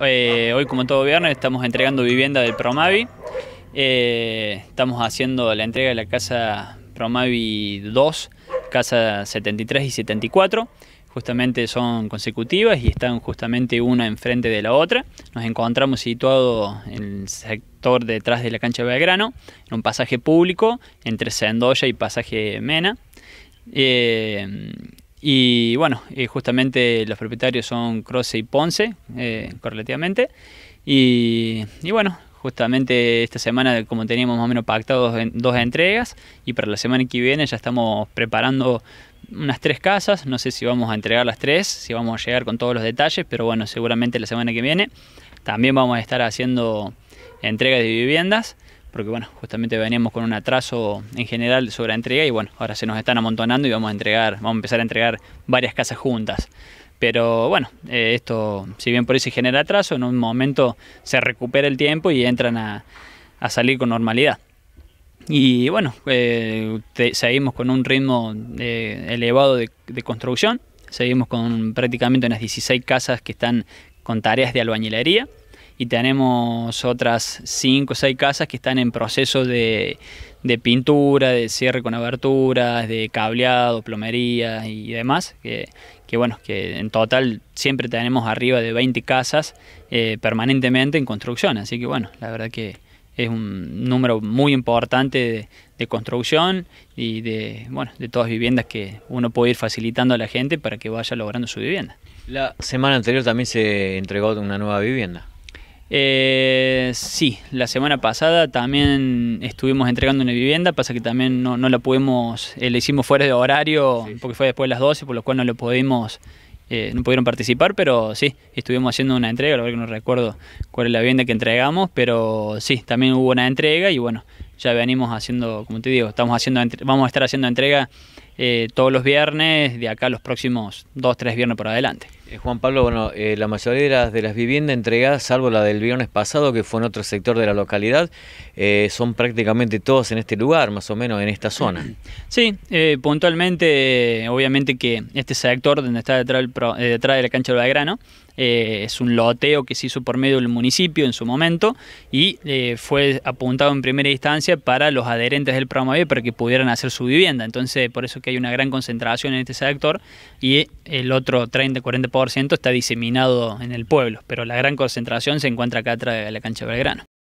eh, hoy como todo viernes estamos entregando vivienda del Promavi. Eh, estamos haciendo la entrega de la casa Promavi 2, casa 73 y 74. Justamente son consecutivas y están justamente una enfrente de la otra. Nos encontramos situados en el sector detrás de la cancha Belgrano, en un pasaje público entre Sendoya y pasaje Mena. Eh, y bueno, eh, justamente los propietarios son Croce y Ponce, eh, correlativamente. Y, bueno, justamente esta semana, como teníamos más o menos pactados dos entregas, y para la semana que viene ya estamos preparando unas tres casas. No sé si vamos a entregar las tres, si vamos a llegar con todos los detalles, pero bueno, seguramente la semana que viene también vamos a estar haciendo entregas de viviendas porque bueno, justamente veníamos con un atraso en general sobre la entrega y bueno, ahora se nos están amontonando y vamos a entregar, vamos a empezar a entregar varias casas juntas. Pero bueno, eh, esto, si bien por ahí se genera atraso, en un momento se recupera el tiempo y entran a, salir con normalidad. Y bueno, eh, seguimos con un ritmo eh, elevado de, de, construcción, seguimos con prácticamente unas 16 casas que están con tareas de albañilería y tenemos otras 5 o 6 casas que están en proceso de, pintura, de cierre con aberturas, de cableado, plomería y demás, que, bueno, que en total siempre tenemos arriba de 20 casas eh, permanentemente en construcción, así que bueno, la verdad que es un número muy importante de, construcción y de, bueno, de todas viviendas que uno puede ir facilitando a la gente para que vaya logrando su vivienda. La semana anterior también se entregó una nueva vivienda. Eh, sí, la semana pasada también estuvimos entregando una vivienda, pasa que también no, la pudimos, eh, le hicimos fuera de horario, porque fue después de las 12, por lo cual no lo pudimos, eh, no pudieron participar, pero sí, estuvimos haciendo una entrega, la verdad que no recuerdo cuál es la vivienda que entregamos, pero sí, también hubo una entrega y bueno, ya venimos haciendo, como te digo, estamos haciendo, vamos a estar haciendo entrega eh, todos los viernes, de acá los próximos dos, tres viernes por adelante. Eh, Juan Pablo, bueno, eh, la mayoría de las, viviendas entregadas, salvo la del viernes pasado, que fue en otro sector de la localidad, son prácticamente todas en este lugar, más o menos en esta zona. Sí, puntualmente, obviamente que este sector donde está detrás, detrás de la cancha del Belgrano, eh, es un loteo que se hizo por medio del municipio en su momento y eh, fue apuntado en primera instancia para los adherentes del programa B para que pudieran hacer su vivienda. Entonces, por eso que hay una gran concentración en este sector y el otro 30-40% está diseminado en el pueblo, pero la gran concentración se encuentra acá atrás de la cancha de Belgrano.